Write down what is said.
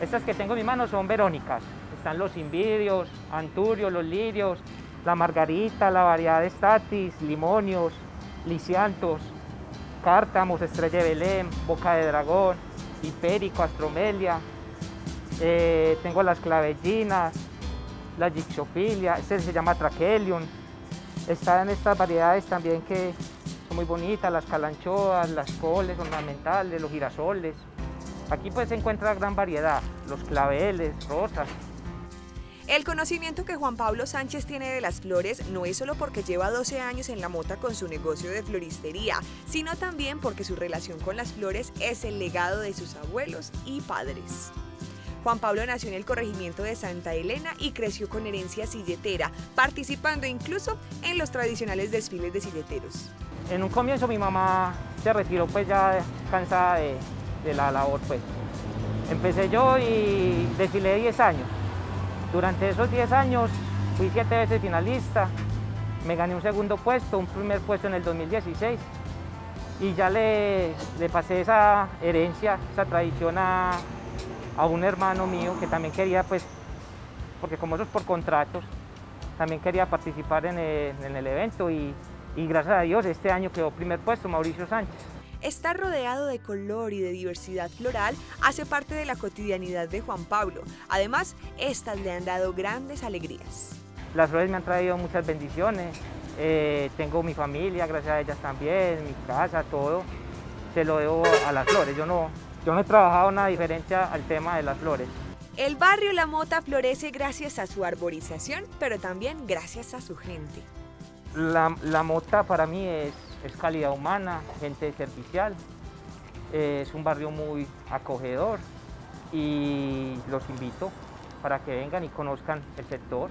Estas que tengo en mi mano son verónicas. Están los invidios, anturios, los lirios, la margarita, la variedad de statis, limonios, lisiantos, cártamos, estrella de Belén, boca de dragón, hipérico, astromelia. Eh, tengo las clavellinas, la gixofilia, este se llama trachelion. Están estas variedades también que son muy bonitas, las calanchoas, las coles ornamentales, los girasoles. Aquí pues se encuentra gran variedad, los claveles, rosas. El conocimiento que Juan Pablo Sánchez tiene de las flores no es solo porque lleva 12 años en la mota con su negocio de floristería, sino también porque su relación con las flores es el legado de sus abuelos y padres. Juan Pablo nació en el corregimiento de Santa Elena y creció con herencia silletera, participando incluso en los tradicionales desfiles de silleteros. En un comienzo mi mamá se retiró pues ya cansada de, de la labor pues. Empecé yo y desfilé 10 años. Durante esos 10 años fui 7 veces finalista, me gané un segundo puesto, un primer puesto en el 2016 y ya le, le pasé esa herencia, esa tradición a, a, un hermano mío que también quería pues, porque como eso es por contratos, también quería participar en el, en el evento y, y gracias a Dios este año quedó primer puesto Mauricio Sánchez. Estar rodeado de color y de diversidad floral hace parte de la cotidianidad de Juan Pablo. Además, estas le han dado grandes alegrías. Las flores me han traído muchas bendiciones. Eh, tengo mi familia, gracias a ellas también, mi casa, todo. Se lo debo a las flores. Yo no, yo no he trabajado nada diferente al tema de las flores. El barrio La Mota florece gracias a su arborización, pero también gracias a su gente. La, la mota para mí es es calidad humana, gente servicial, eh, es un barrio muy acogedor y los invito para que vengan y conozcan el sector.